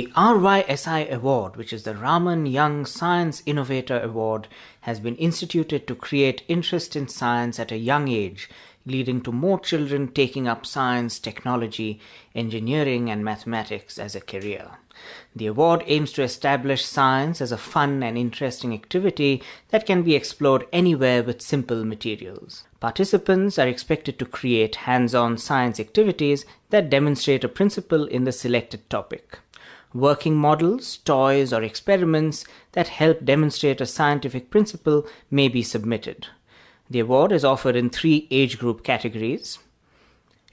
The RYSI Award, which is the Raman Young Science Innovator Award, has been instituted to create interest in science at a young age, leading to more children taking up science, technology, engineering, and mathematics as a career. The award aims to establish science as a fun and interesting activity that can be explored anywhere with simple materials. Participants are expected to create hands on science activities that demonstrate a principle in the selected topic working models, toys, or experiments that help demonstrate a scientific principle may be submitted. The award is offered in three age group categories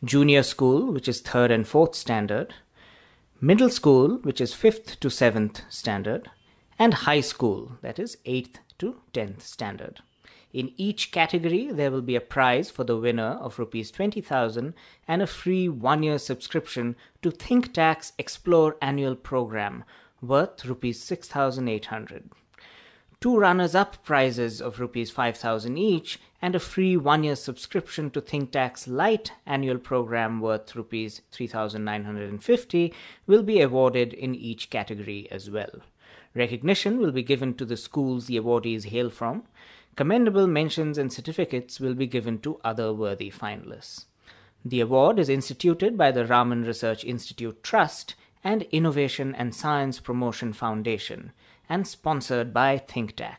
junior school, which is third and fourth standard, middle school, which is fifth to seventh standard, and high school, that is eighth to tenth standard. In each category, there will be a prize for the winner of rupees 20,000 and a free one year subscription to ThinkTac's Explore annual program worth rupees 6,800. Two runners up prizes of rupees 5,000 each and a free one year subscription to ThinkTac's Lite annual program worth rupees 3,950 will be awarded in each category as well. Recognition will be given to the schools the awardees hail from Commendable mentions and certificates will be given to other worthy finalists. The award is instituted by the Raman Research Institute Trust and Innovation and Science Promotion Foundation and sponsored by ThinkTac.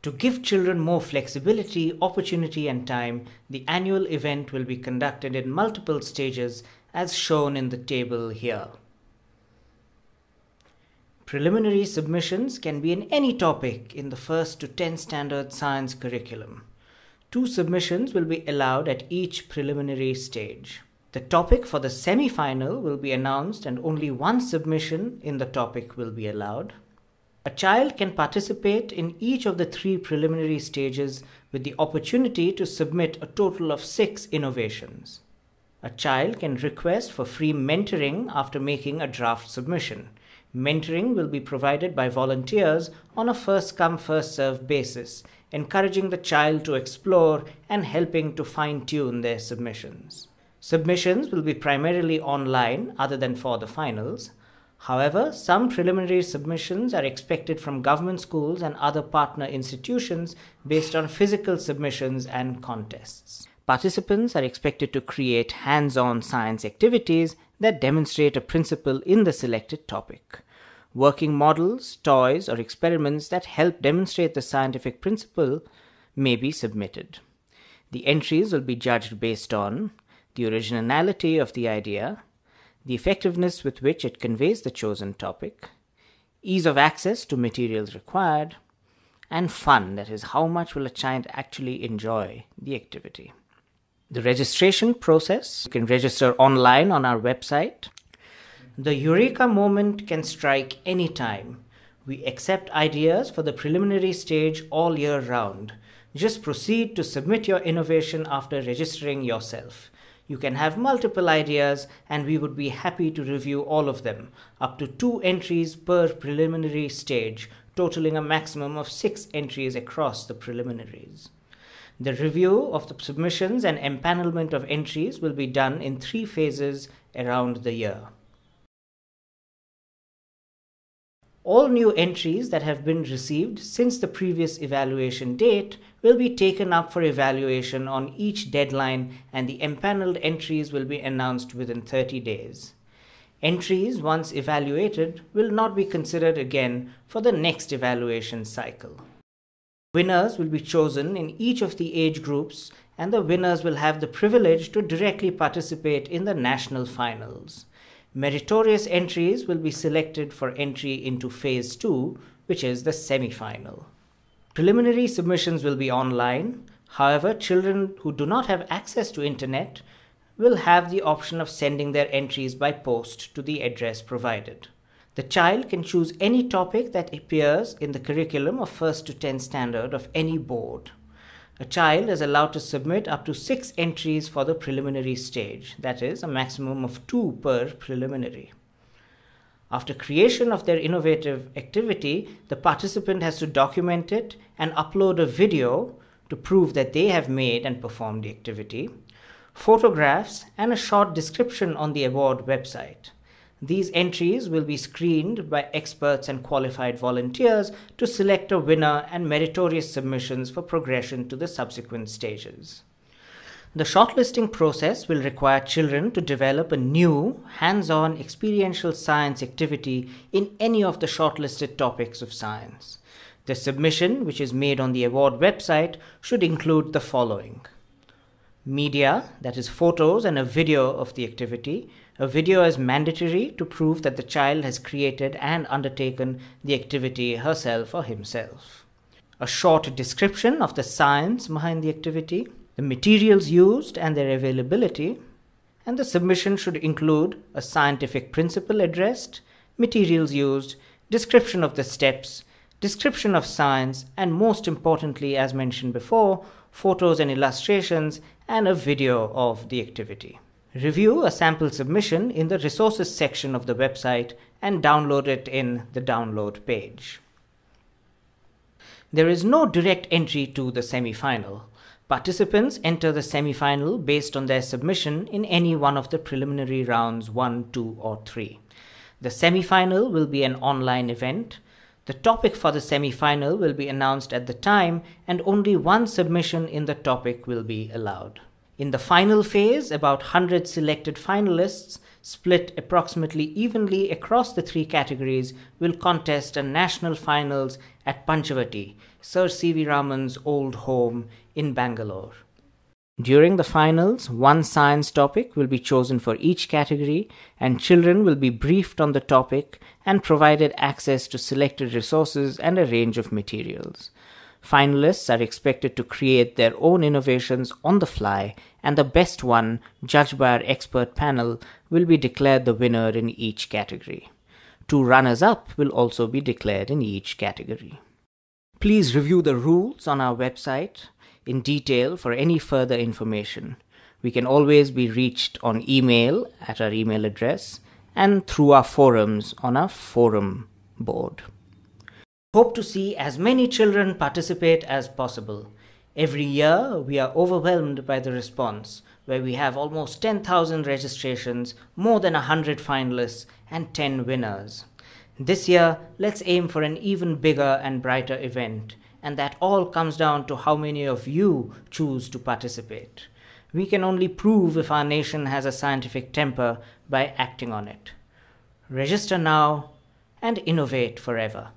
To give children more flexibility, opportunity, and time, the annual event will be conducted in multiple stages as shown in the table here. Preliminary submissions can be in any topic in the first to 10 standard science curriculum. Two submissions will be allowed at each preliminary stage. The topic for the semi final will be announced, and only one submission in the topic will be allowed. A child can participate in each of the three preliminary stages with the opportunity to submit a total of six innovations. A child can request for free mentoring after making a draft submission. Mentoring will be provided by volunteers on a first come, first served basis, encouraging the child to explore and helping to fine tune their submissions. Submissions will be primarily online, other than for the finals. However, some preliminary submissions are expected from government schools and other partner institutions based on physical submissions and contests. Participants are expected to create hands on science activities that demonstrate a principle in the selected topic. Working models, toys, or experiments that help demonstrate the scientific principle may be submitted. The entries will be judged based on the originality of the idea, the effectiveness with which it conveys the chosen topic, ease of access to materials required, and fun that is, how much will a child actually enjoy the activity. The registration process you can register online on our website. The Eureka moment can strike any time. We accept ideas for the preliminary stage all year round. Just proceed to submit your innovation after registering yourself. You can have multiple ideas, and we would be happy to review all of them, up to two entries per preliminary stage, totaling a maximum of six entries across the preliminaries. The review of the submissions and empanelment of entries will be done in three phases around the year. All new entries that have been received since the previous evaluation date will be taken up for evaluation on each deadline and the empaneled entries will be announced within 30 days. Entries, once evaluated, will not be considered again for the next evaluation cycle. Winners will be chosen in each of the age groups, and the winners will have the privilege to directly participate in the national finals. Meritorious entries will be selected for entry into Phase 2, which is the semi final. Preliminary submissions will be online. However, children who do not have access to internet will have the option of sending their entries by post to the address provided. The child can choose any topic that appears in the curriculum of 1st to 10th standard of any board. A child is allowed to submit up to six entries for the preliminary stage, that is, a maximum of two per preliminary. After creation of their innovative activity, the participant has to document it and upload a video to prove that they have made and performed the activity, photographs, and a short description on the award website. These entries will be screened by experts and qualified volunteers to select a winner and meritorious submissions for progression to the subsequent stages. The shortlisting process will require children to develop a new, hands on experiential science activity in any of the shortlisted topics of science. The submission, which is made on the award website, should include the following media, that is, photos and a video of the activity. A video is mandatory to prove that the child has created and undertaken the activity herself or himself. A short description of the science behind the activity the materials used and their availability, and the submission should include a scientific principle addressed, materials used, description of the steps, description of science, and most importantly, as mentioned before, photos and illustrations, and a video of the activity. Review a sample submission in the resources section of the website and download it in the download page. There is no direct entry to the semi-final. Participants enter the semi-final based on their submission in any one of the preliminary rounds 1, 2 or 3. The semi-final will be an online event. The topic for the semi-final will be announced at the time and only one submission in the topic will be allowed. In the final phase, about 100 selected finalists, split approximately evenly across the three categories, will contest a national finals at Panchavati, Sir C.V. Raman's old home in Bangalore. During the finals, one science topic will be chosen for each category, and children will be briefed on the topic and provided access to selected resources and a range of materials. Finalists are expected to create their own innovations on the fly, and the best one, judged by our expert panel, will be declared the winner in each category. Two runners up will also be declared in each category. Please review the rules on our website in detail for any further information. We can always be reached on email at our email address and through our forums on our forum board. Hope to see as many children participate as possible. Every year, we are overwhelmed by the response, where we have almost 10,000 registrations, more than 100 finalists, and 10 winners. This year, let's aim for an even bigger and brighter event and that all comes down to how many of you choose to participate. We can only prove if our nation has a scientific temper by acting on it. Register now and innovate forever.